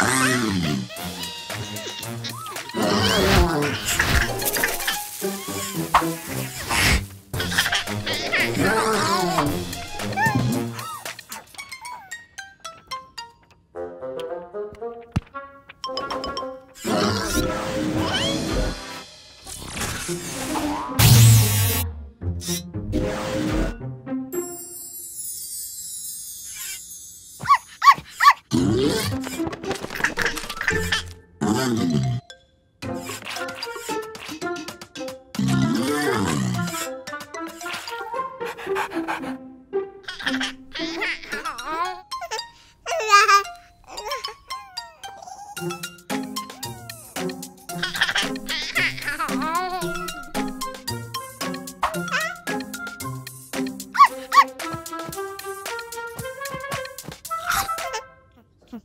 I am Oh.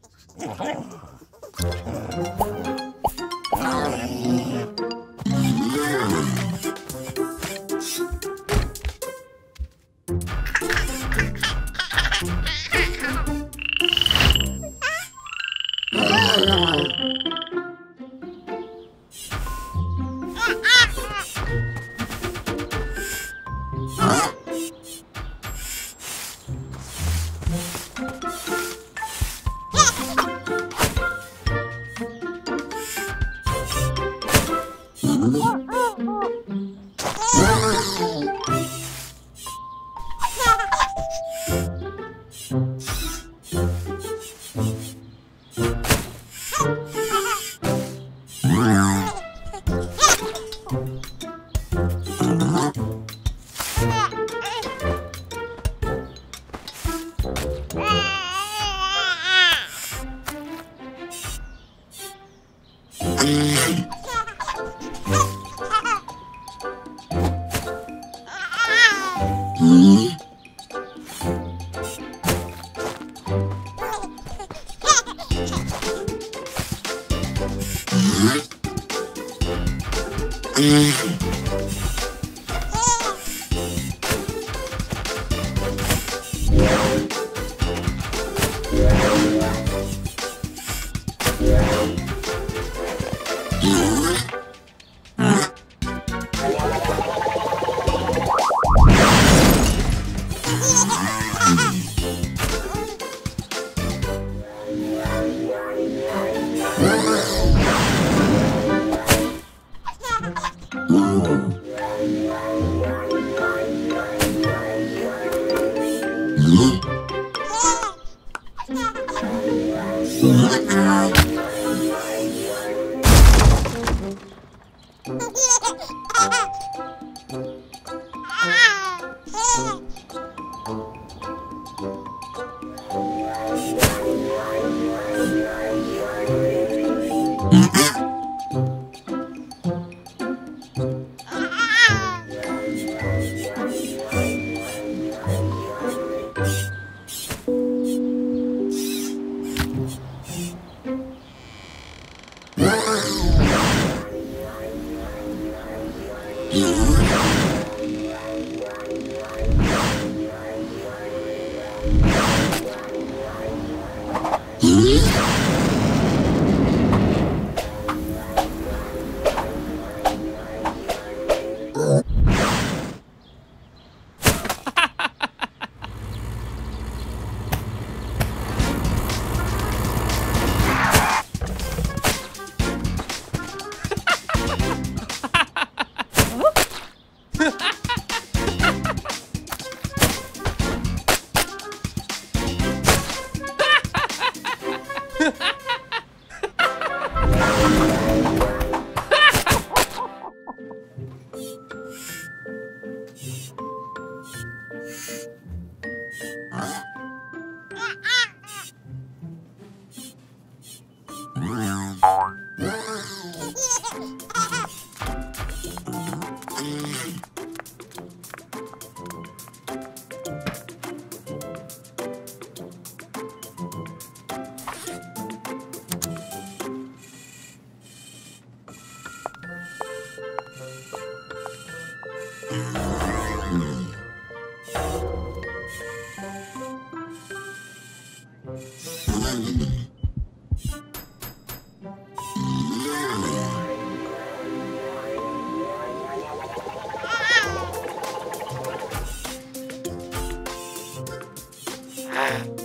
Mm. Okay. 嗯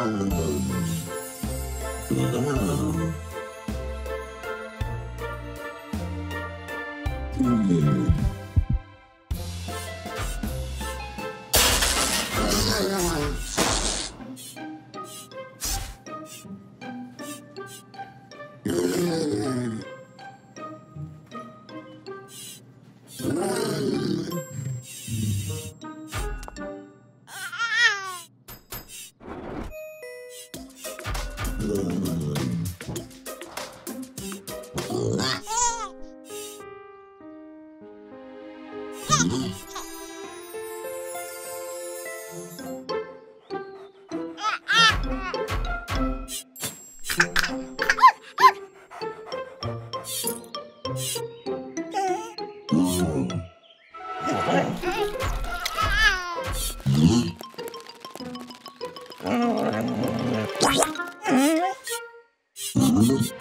Hello. Hello. Saludos.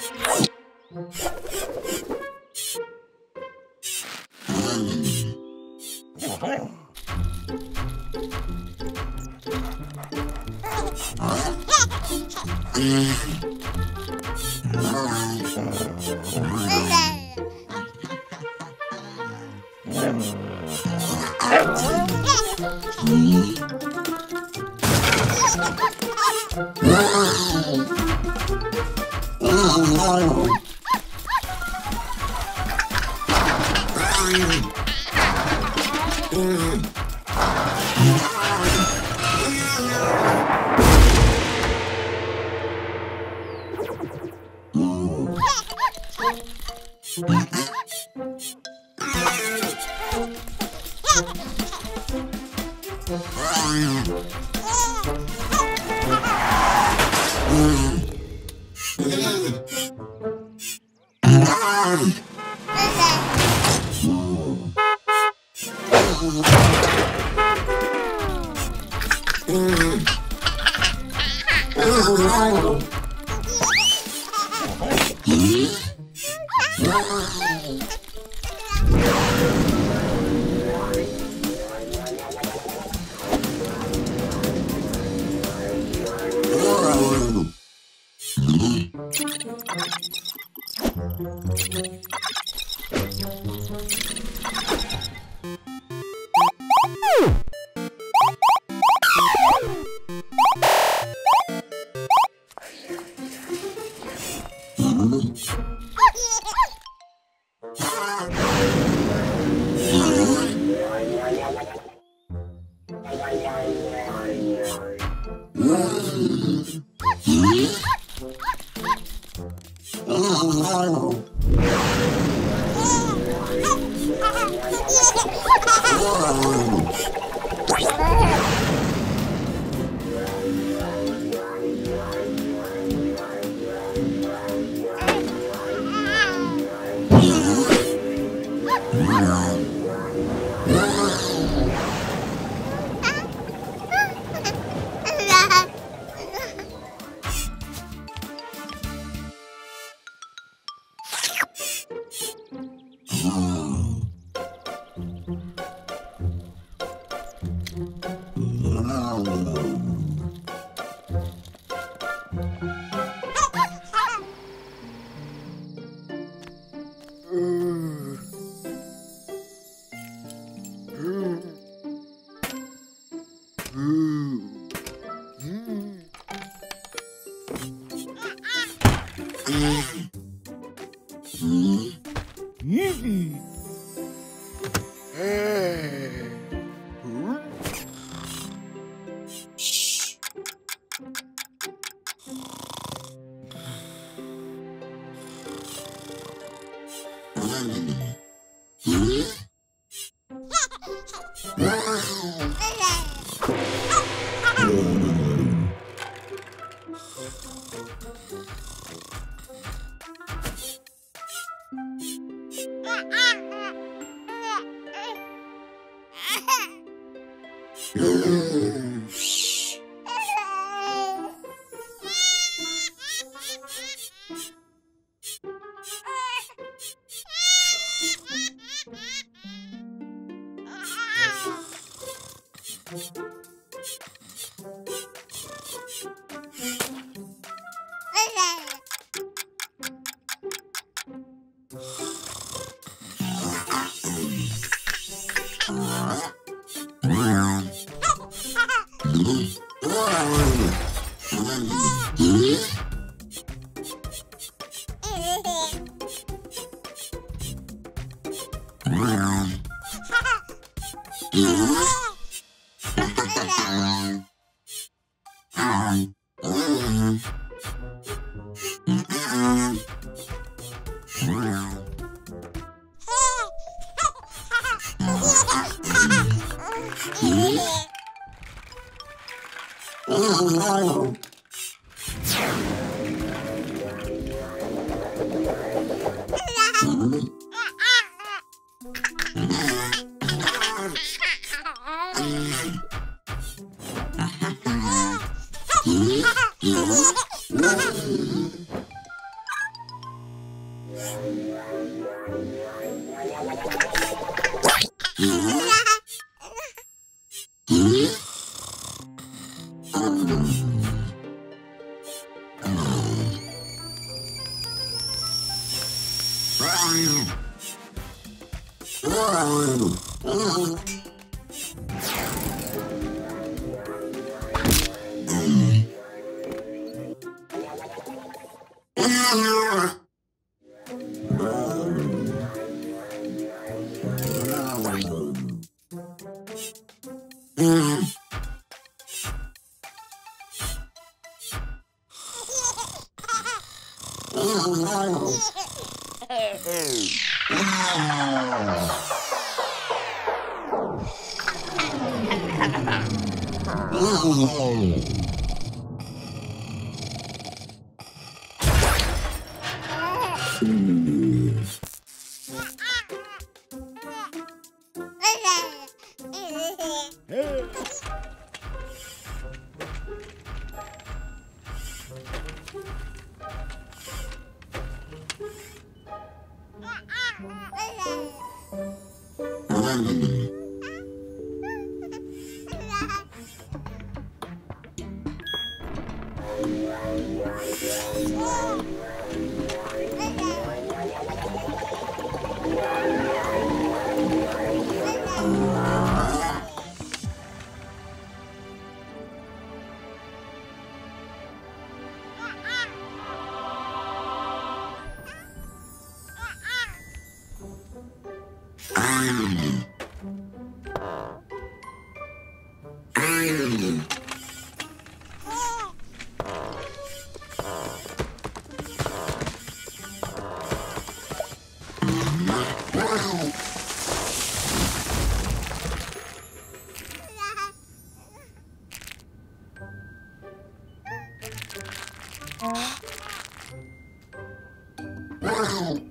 Bye. Whoa. Tchau. Brasil!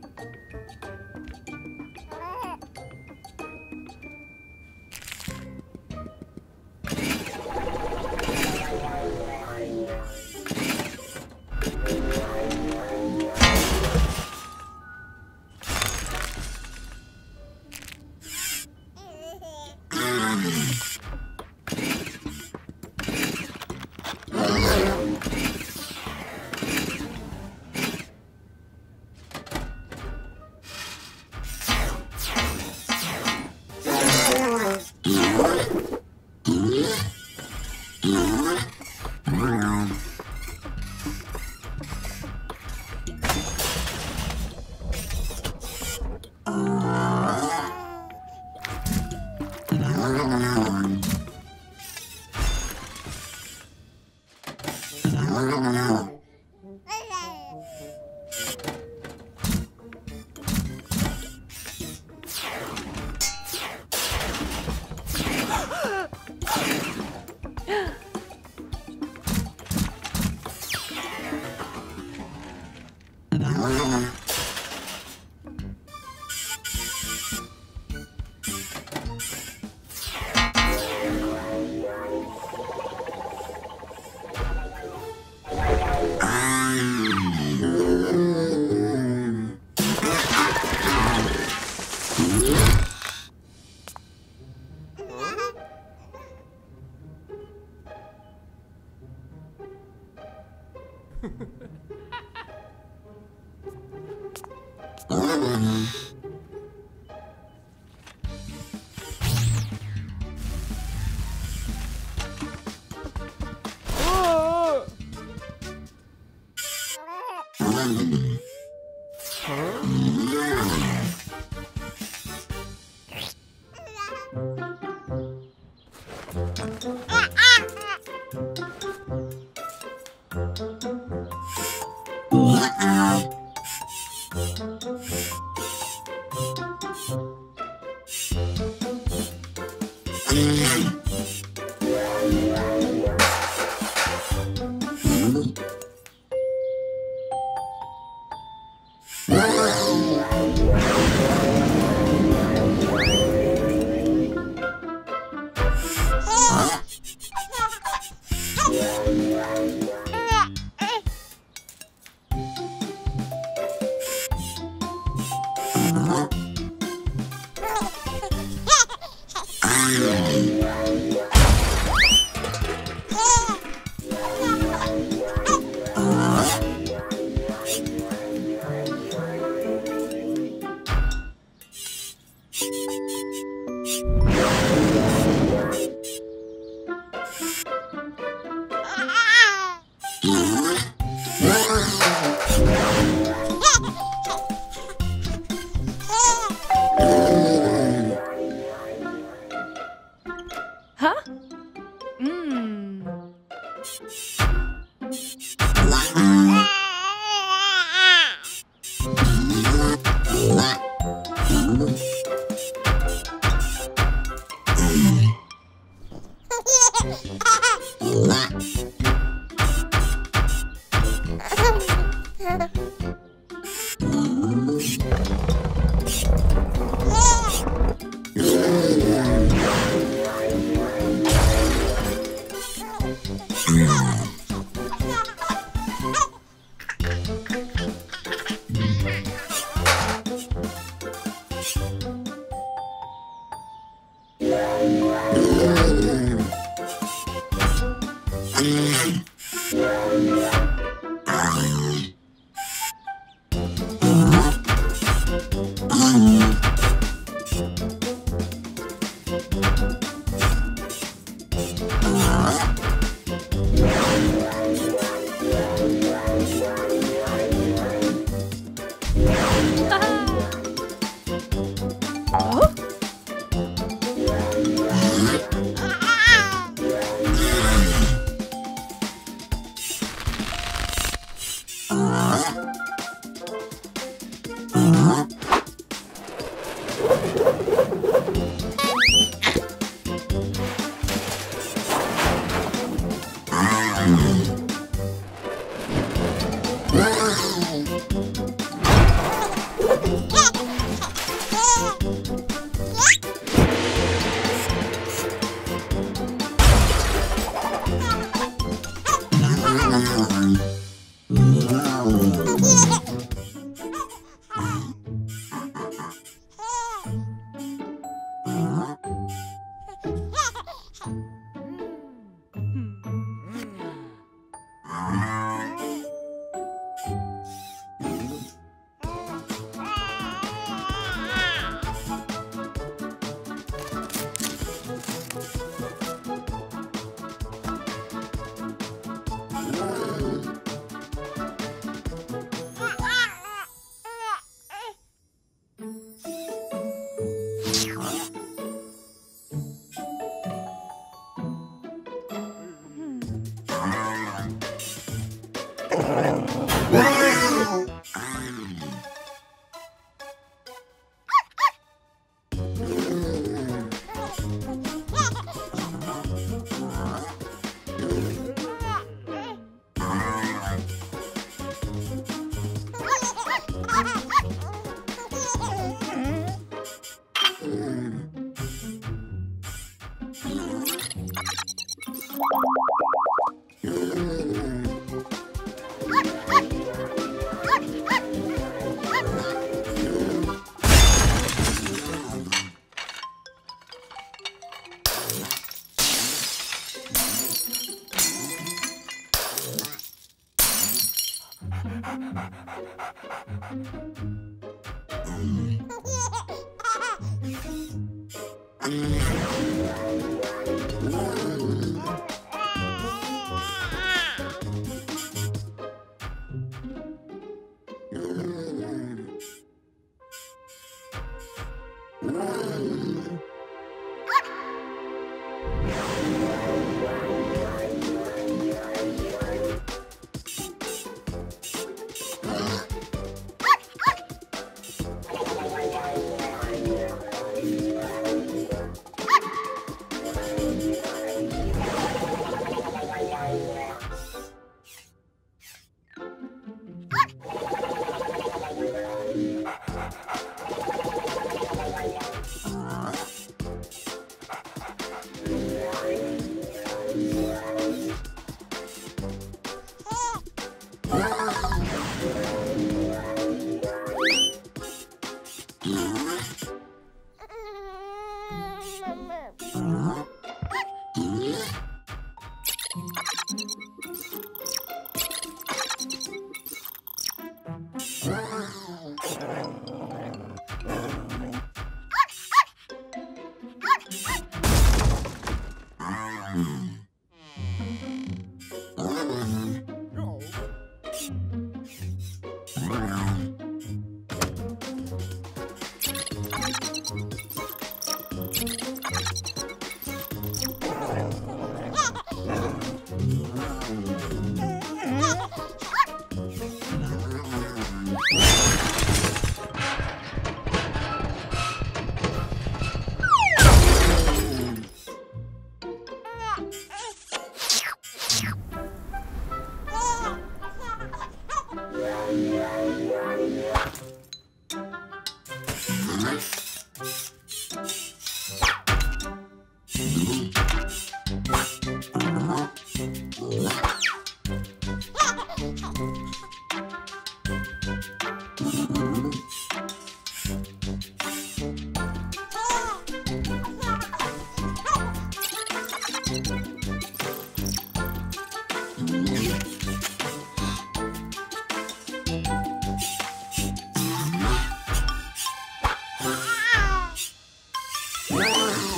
Bye.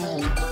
Diamond.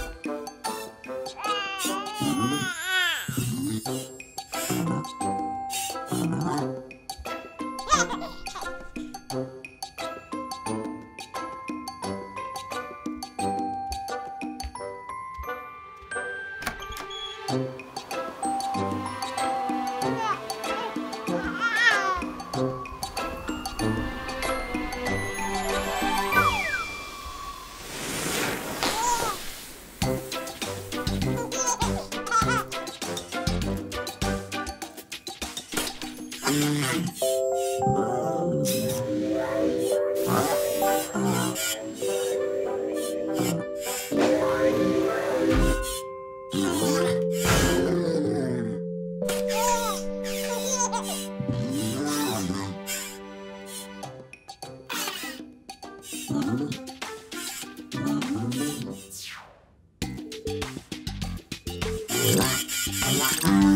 Woo!